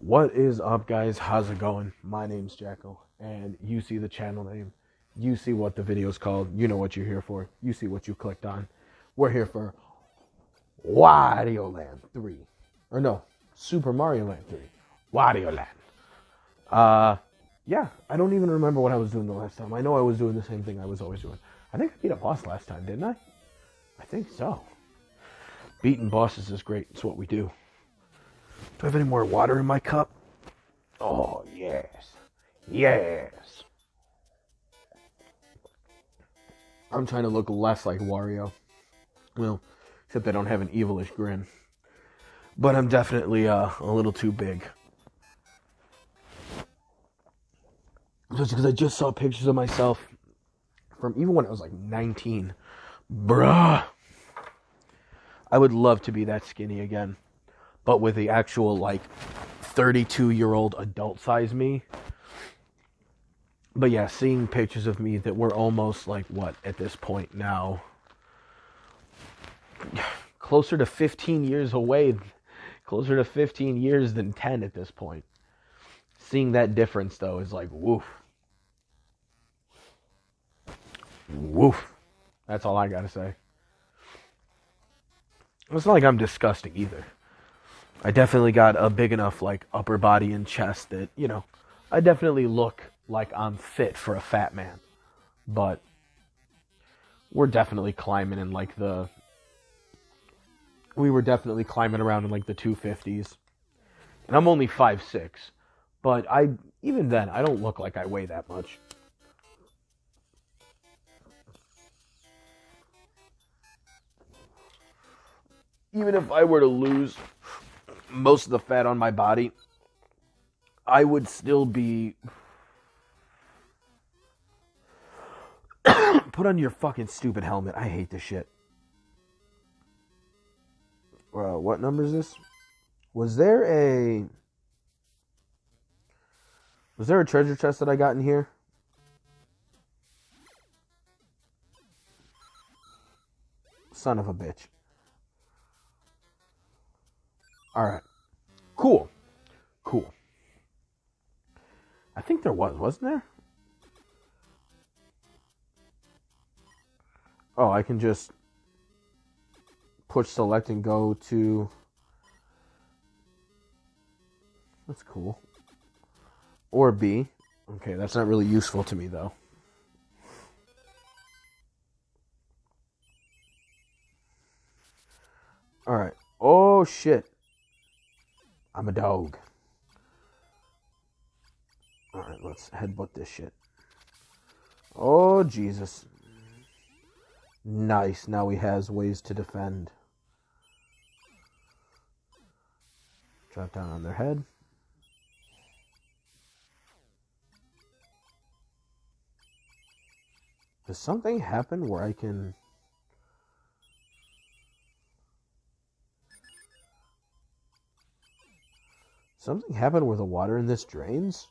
What is up, guys? How's it going? My name's Jacko, and you see the channel name. You see what the video's called. You know what you're here for. You see what you clicked on. We're here for Wario Land 3. Or no, Super Mario Land 3. Wario Land. Uh, yeah, I don't even remember what I was doing the last time. I know I was doing the same thing I was always doing. I think I beat a boss last time, didn't I? I think so. Beating bosses is great. It's what we do. Do I have any more water in my cup? Oh, yes. Yes. I'm trying to look less like Wario. Well, except I don't have an evilish grin. But I'm definitely uh, a little too big. Just because I just saw pictures of myself from even when I was like 19. Bruh. I would love to be that skinny again but with the actual like 32 year old adult size me. But yeah, seeing pictures of me that were almost like what at this point now, closer to 15 years away, closer to 15 years than 10 at this point. Seeing that difference though is like woof. Woof. That's all I gotta say. It's not like I'm disgusting either. I definitely got a big enough like upper body and chest that, you know, I definitely look like I'm fit for a fat man. But we're definitely climbing in like the we were definitely climbing around in like the 250s. And I'm only five six, but I even then I don't look like I weigh that much. Even if I were to lose most of the fat on my body, I would still be. Put on your fucking stupid helmet. I hate this shit. Uh, what number is this? Was there a. Was there a treasure chest that I got in here? Son of a bitch. All right. Cool. Cool. I think there was, wasn't there? Oh, I can just push select and go to. That's cool. Or B. Okay, that's not really useful to me though. Alright. Oh shit. I'm a dog. Alright, let's headbutt this shit. Oh, Jesus. Nice. Now he has ways to defend. Drop down on their head. Does something happen where I can... Something happened where the water in this drains?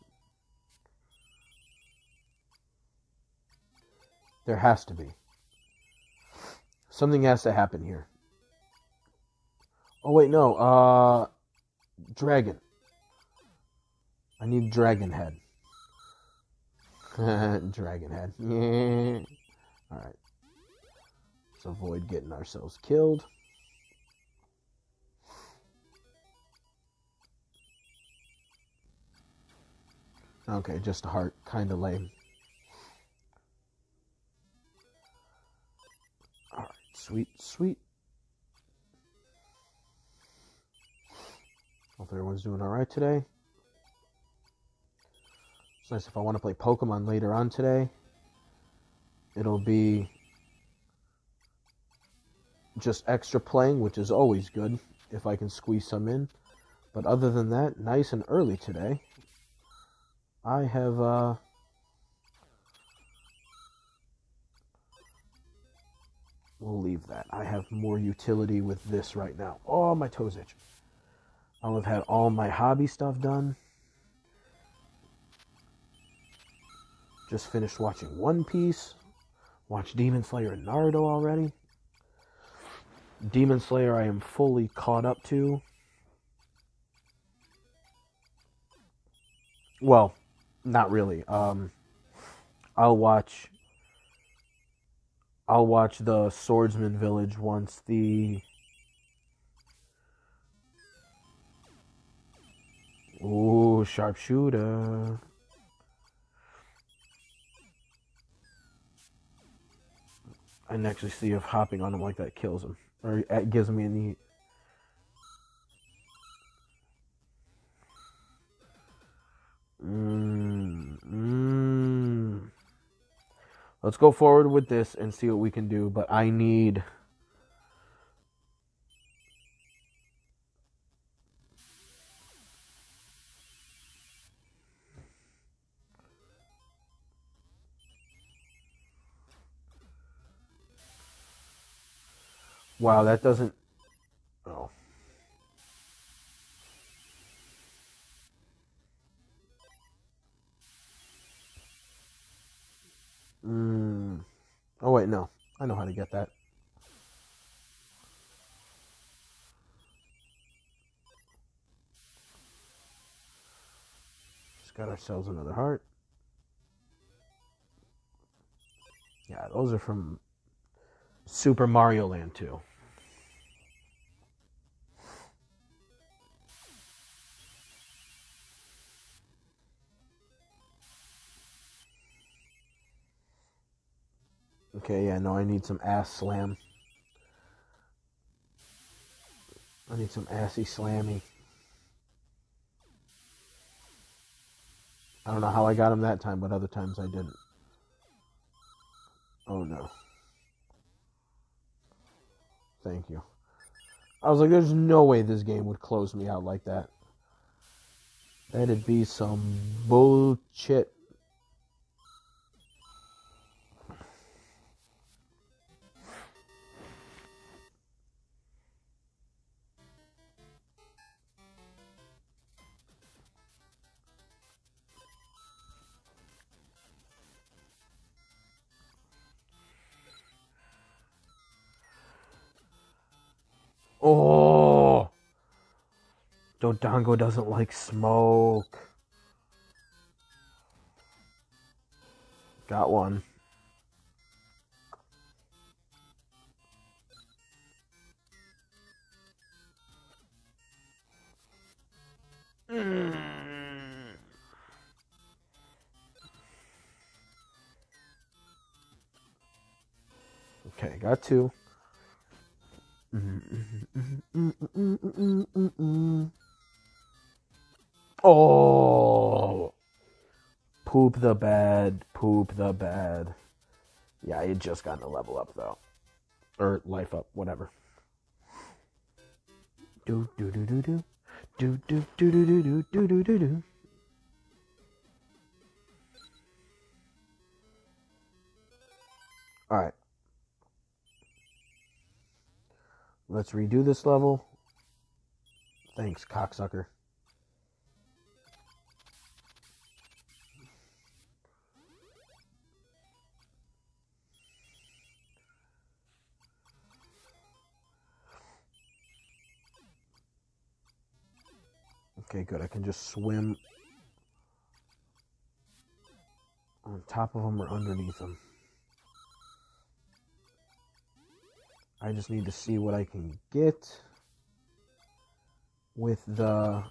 There has to be. Something has to happen here. Oh wait, no. Uh dragon. I need dragon head. dragon head. All right. Let's avoid getting ourselves killed. Okay, just a heart. Kind of lame. Alright, sweet, sweet. Hope everyone's doing alright today. It's nice if I want to play Pokemon later on today. It'll be just extra playing, which is always good if I can squeeze some in. But other than that, nice and early today. I have uh, we'll leave that. I have more utility with this right now. Oh, my toes itch. I'll have had all my hobby stuff done. Just finished watching One Piece. Watched Demon Slayer and Naruto already. Demon Slayer I am fully caught up to. Well, not really. Um, I'll watch. I'll watch the Swordsmith Village once the. Ooh, sharpshooter. I can actually see if hopping on him like that kills him or gives me any Let's go forward with this and see what we can do. But I need. Wow, that doesn't. Mm. Oh, wait, no. I know how to get that. Just got ourselves another heart. Yeah, those are from Super Mario Land 2. Okay, yeah, no, I need some ass slam. I need some assy slammy. I don't know how I got him that time, but other times I didn't. Oh no. Thank you. I was like, there's no way this game would close me out like that. That'd be some bullshit. Dodongo doesn't like smoke. Got one. Okay, got two. Mm-hmm, mm-hmm, mm-hmm, Oh, poop the bed, poop the bed. Yeah, he just gotten a level up though, or life up, whatever. Do do do do do do do do do do do do do do. All right. Let's redo this level. Thanks, cocksucker. Okay, good. I can just swim on top of them or underneath them. I just need to see what I can get with the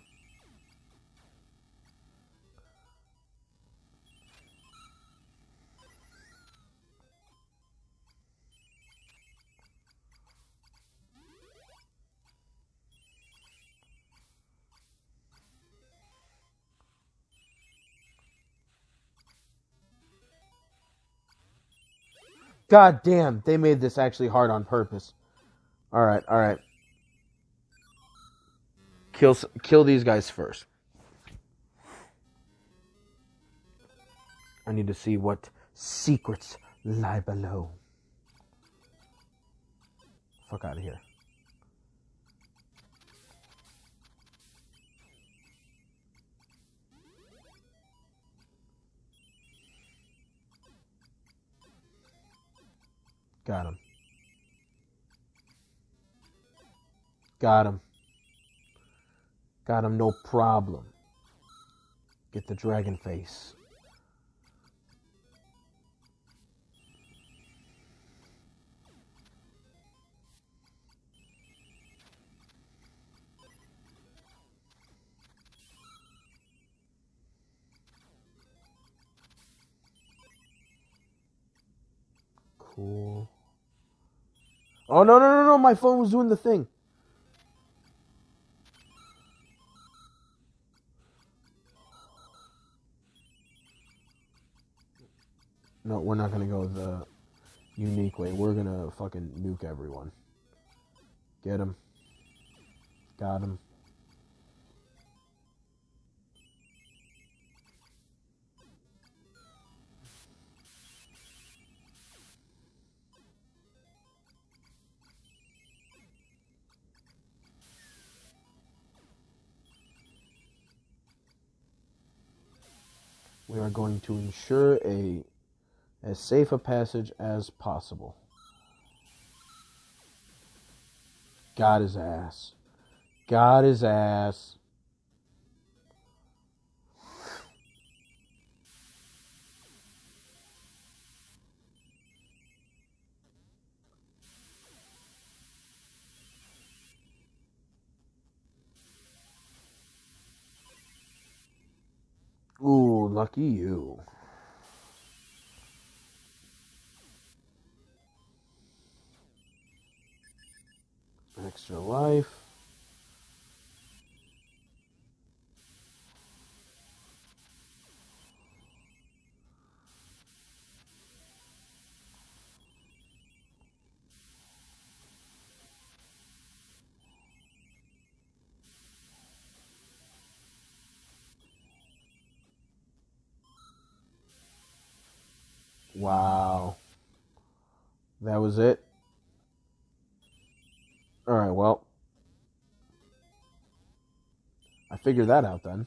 God damn, they made this actually hard on purpose. All right, all right. Kill kill these guys first. I need to see what secrets lie below. Fuck out of here. Got him. Got him. Got him, no problem. Get the dragon face. Cool. Oh no no no no! My phone was doing the thing. No, we're not gonna go the unique way. We're gonna fucking nuke everyone. Get him. Got him. We are going to ensure a as safe a passage as possible. Got his ass. Got his ass. Ooh, lucky you. Extra life. Wow. That was it. Alright, well. I figured that out then.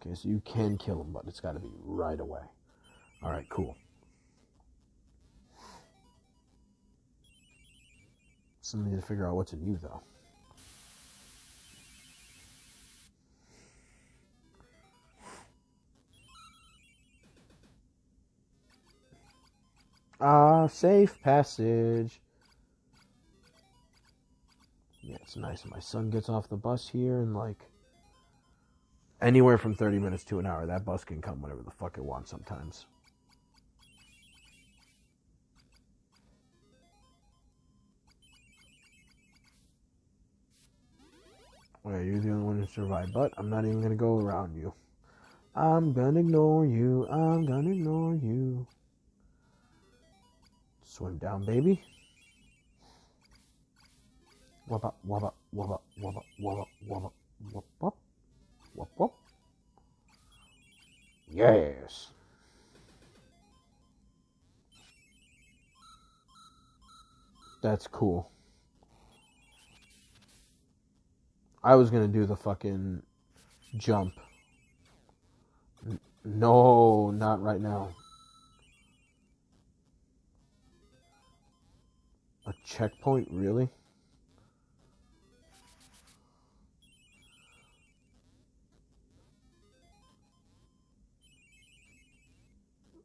Okay, so you can kill him, but it's got to be right away. Alright, cool. Still need to figure out what's in you, though. Ah, safe passage. Yeah, it's nice. My son gets off the bus here in like anywhere from 30 minutes to an hour. That bus can come whenever the fuck it wants sometimes. Well, you're the only one who survived, but I'm not even gonna go around you. I'm gonna ignore you. I'm gonna ignore you. Swim down, baby. Wub up, wub up, wub up, wub up, wub up, wub up, wub up, wub up. Yes. That's cool. I was gonna do the fucking jump. No, not right now. A checkpoint, really?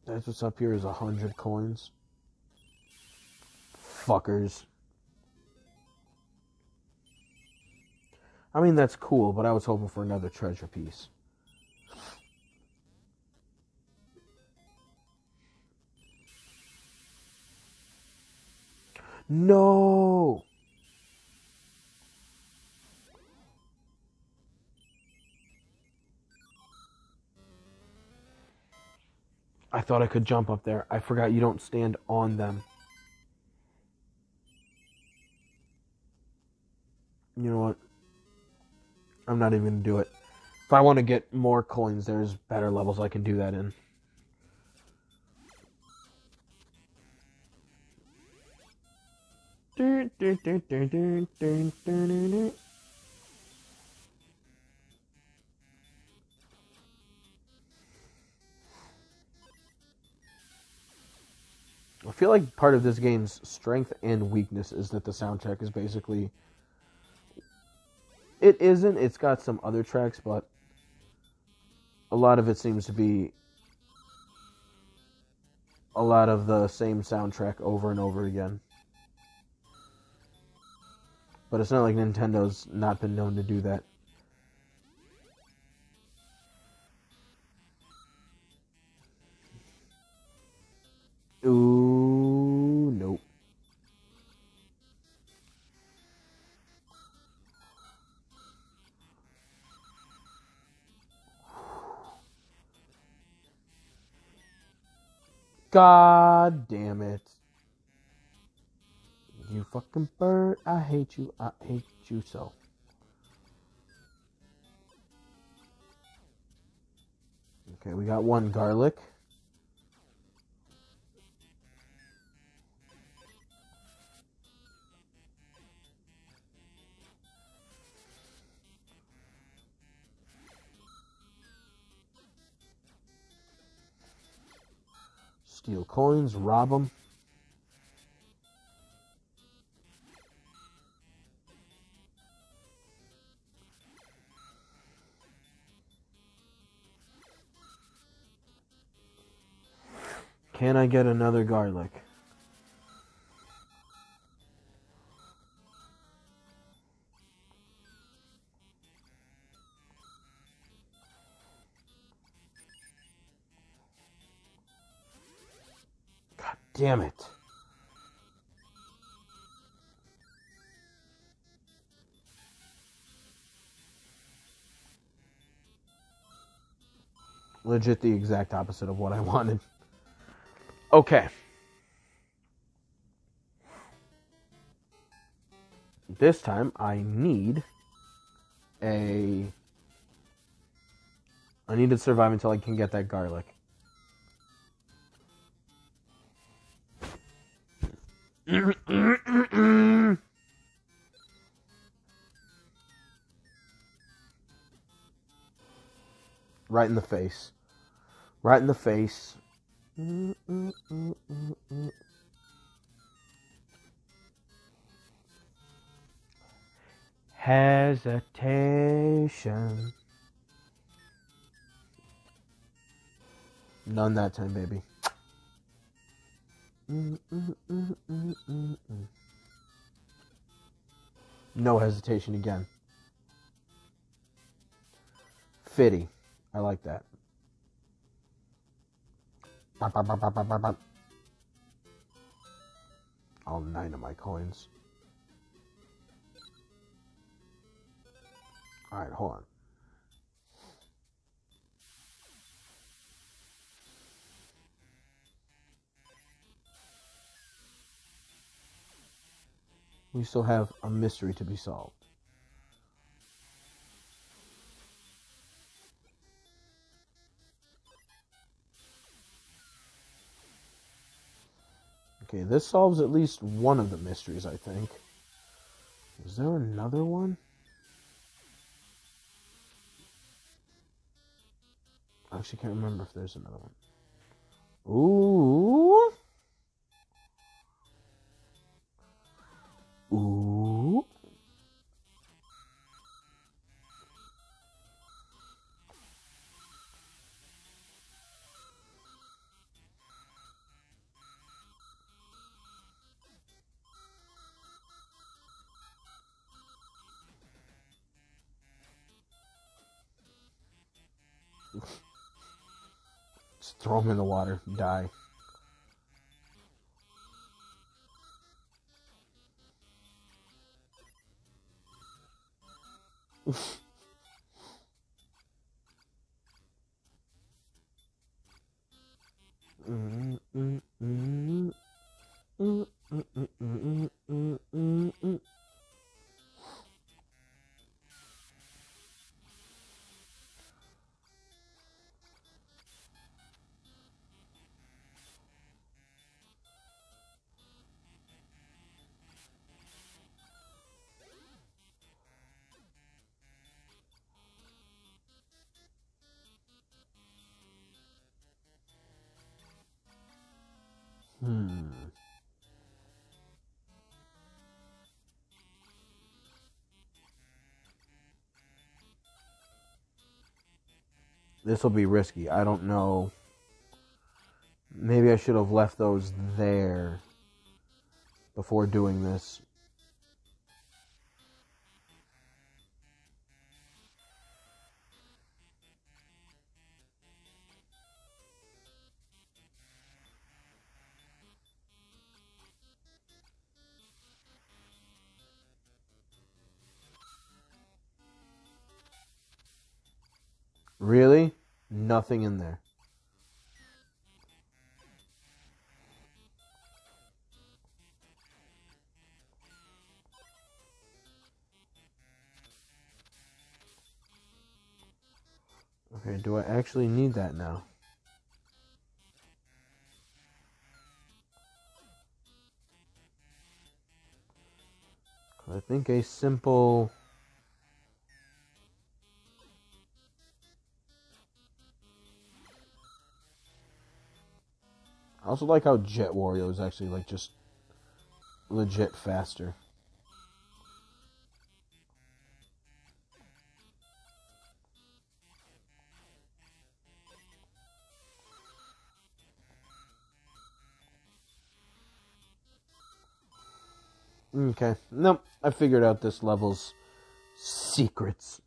That's what's up here is a hundred coins. Fuckers. I mean, that's cool, but I was hoping for another treasure piece. No! I thought I could jump up there. I forgot you don't stand on them. You know what? I'm not even going to do it. If I want to get more coins, there's better levels I can do that in. I feel like part of this game's strength and weakness is that the soundtrack is basically it isn't. It's got some other tracks, but a lot of it seems to be a lot of the same soundtrack over and over again. But it's not like Nintendo's not been known to do that. Ooh, nope. God damn it. You fucking bird. I hate you. I hate you so. Okay, we got one garlic. Steal coins, rob them. Get another garlic? God damn it. Legit the exact opposite of what I wanted. Okay. This time I need a. I need to survive until I can get that garlic. right in the face. Right in the face. Hesitation. None that time, baby. No hesitation again. Fitty. I like that. All nine of my coins. Alright, hold on. We still have a mystery to be solved. Okay, this solves at least one of the mysteries, I think. Is there another one? I actually can't remember if there's another one. Ooh. Throw them in the water, die. Hmm. This will be risky. I don't know. Maybe I should have left those there before doing this. Really? Nothing in there. Okay, do I actually need that now? I think a simple also like how Jet Wario is actually like just legit faster. Okay. Nope. I figured out this level's secrets.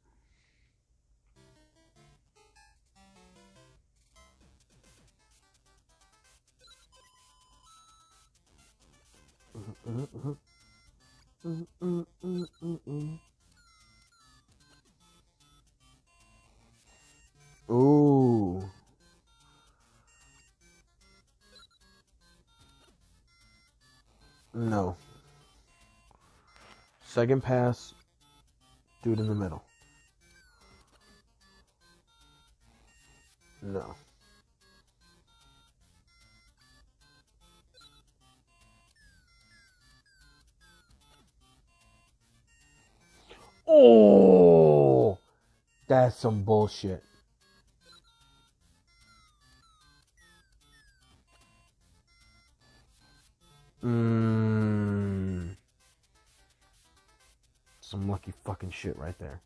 Ooh. No. Second pass, dude in the middle. No. Oh, that's some bullshit. Mmm. Some lucky fucking shit right there.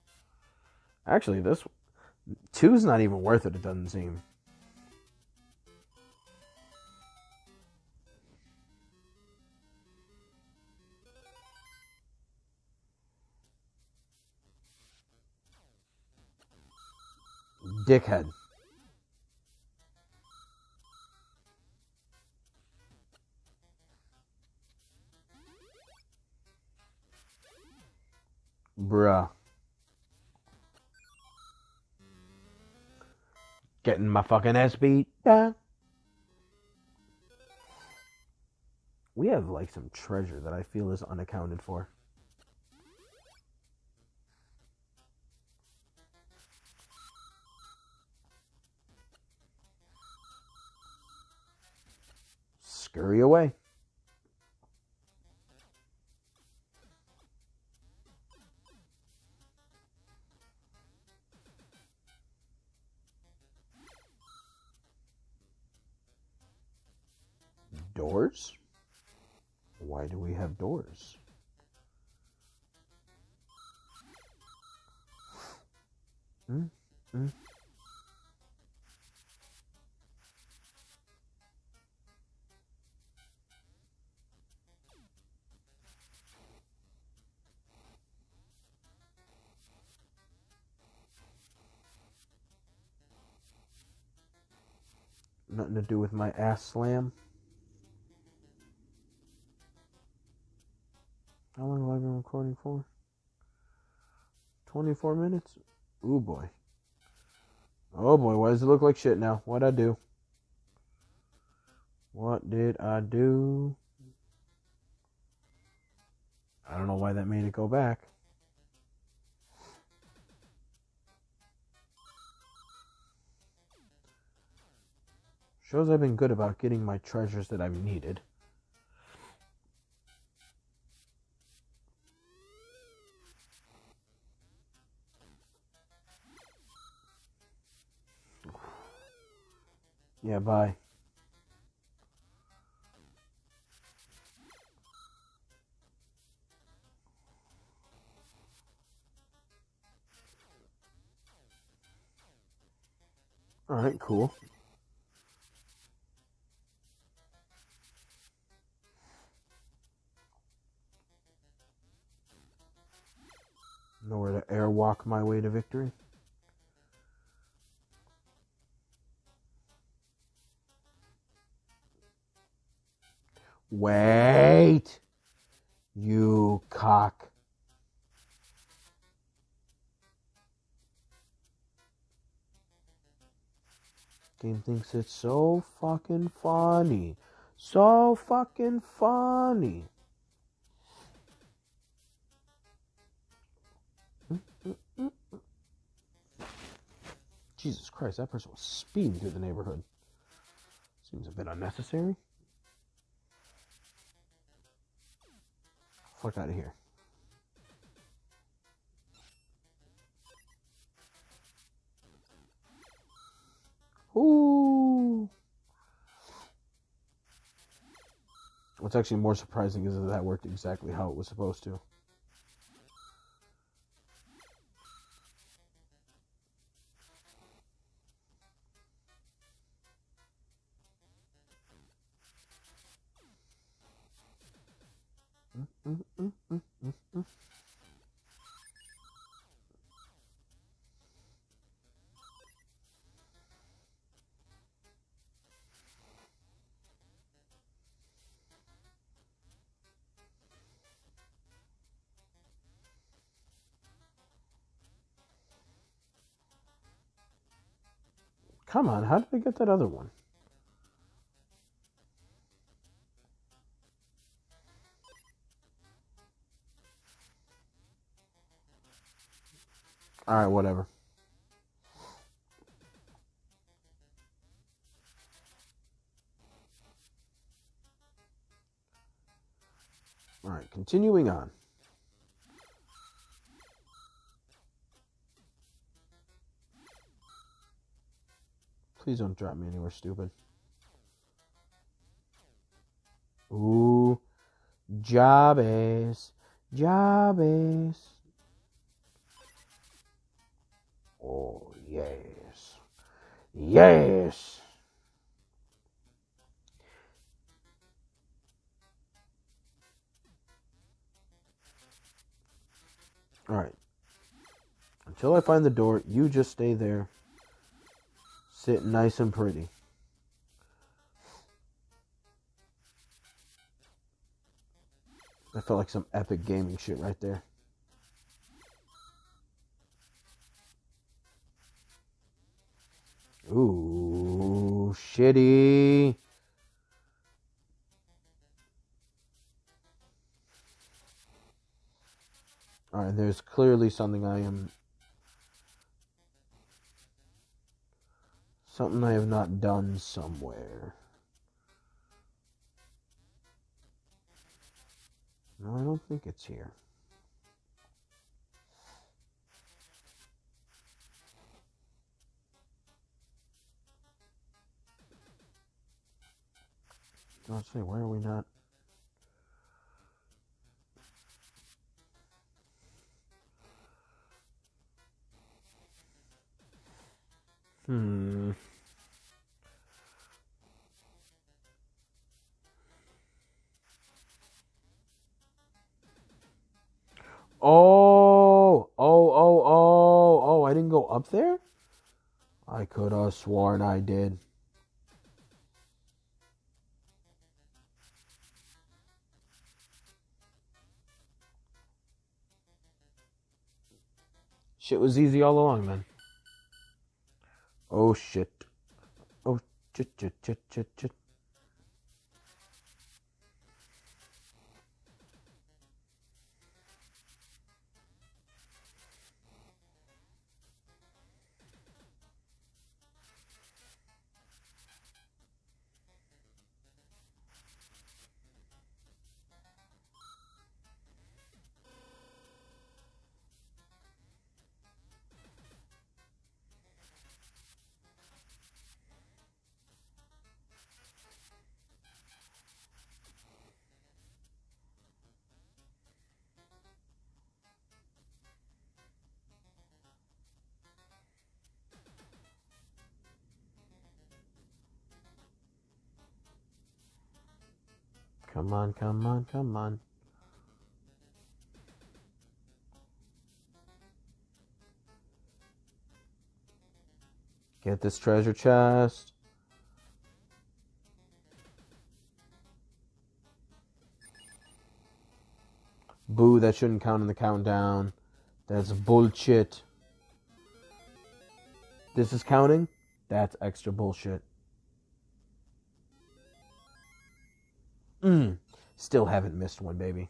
Actually, this two's not even worth it, it doesn't seem. Dickhead. Bruh. Getting my fucking ass beat. Yeah. We have like some treasure that I feel is unaccounted for. Scurry away. Doors? Why do we have doors? Hmm? Hmm? To do with my ass slam. How long have I been recording for? 24 minutes? Ooh boy. Oh boy, why does it look like shit now? What'd I do? What did I do? I don't know why that made it go back. Shows I've been good about getting my treasures that I've needed. Yeah, bye. All right, cool. Airwalk my way to victory. Wait! You cock. Game thinks it's so fucking funny. So fucking funny. Jesus Christ, that person was speeding through the neighborhood. Seems a bit unnecessary. Fuck out of here. Ooh. What's actually more surprising is that that worked exactly how it was supposed to. Come on, how did I get that other one? Alright, whatever. Alright, continuing on. Please don't drop me anywhere stupid. Ooh. Jabez. Jabez. Oh, yes. Yes. All right. Until I find the door, you just stay there. Sit nice and pretty. I felt like some epic gaming shit right there. Ooh, shitty. Alright, there's clearly something I am. Something I have not done somewhere. No, I don't think it's here. Let's see, why are we not? Hmm. Oh, oh, oh, oh, oh, I didn't go up there? I could have sworn I did. Shit was easy all along, man. Oh shit. Oh shit, shit, shit, shit, shit. Come on, come on, come on. Get this treasure chest. Boo, that shouldn't count in the countdown. That's bullshit. This is counting? That's extra bullshit. Mm. Still haven't missed one, baby.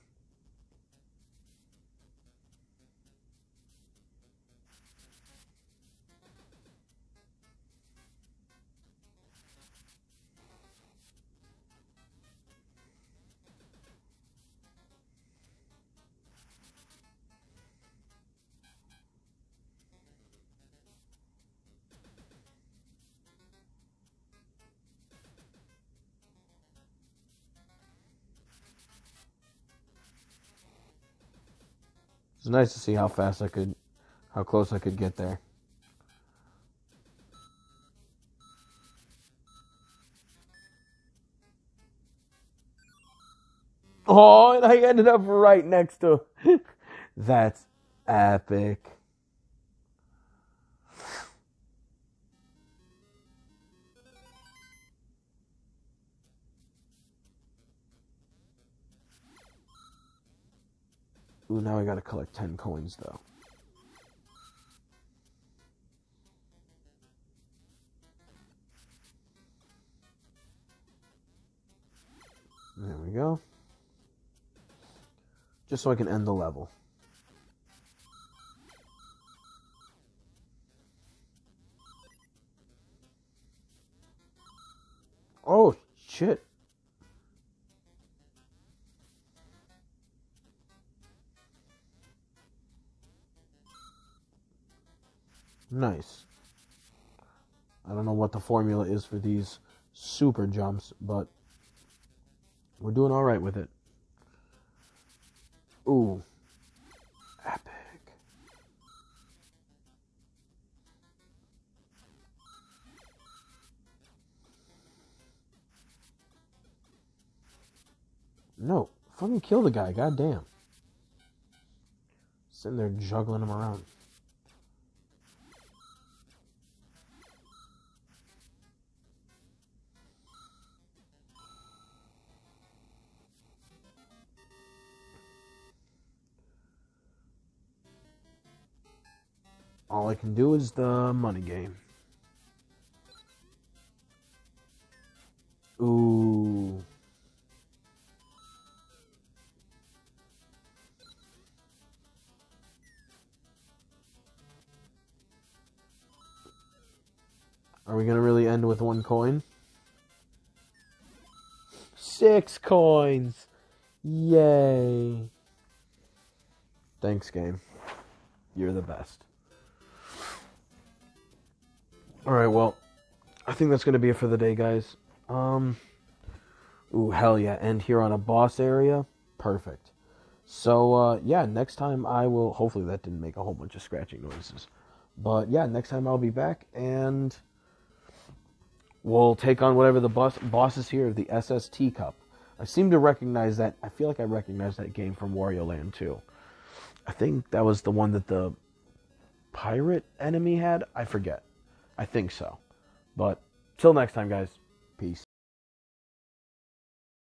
It's nice to see how fast I could, how close I could get there. Oh, and I ended up right next to. That's epic. Ooh, now I gotta collect 10 coins though. There we go. Just so I can end the level. Oh, shit. Nice. I don't know what the formula is for these super jumps, but we're doing all right with it. Ooh. Epic. No, fucking kill the guy, goddamn. Sitting there juggling him around. All I can do is the money game. Ooh. Are we to really end with one coin? Six coins. Yay. Thanks, game. You're the best. All right, well, I think that's going to be it for the day, guys. Um, ooh, hell yeah. End here on a boss area. Perfect. So, uh, yeah, next time I will. Hopefully, that didn't make a whole bunch of scratching noises. But yeah, next time I'll be back and we'll take on whatever the boss, boss is here, of the SS Teacup. I seem to recognize that. I feel like I recognize that game from Wario Land too. I think that was the one that the pirate enemy had. I forget. I think so. But till next time, guys.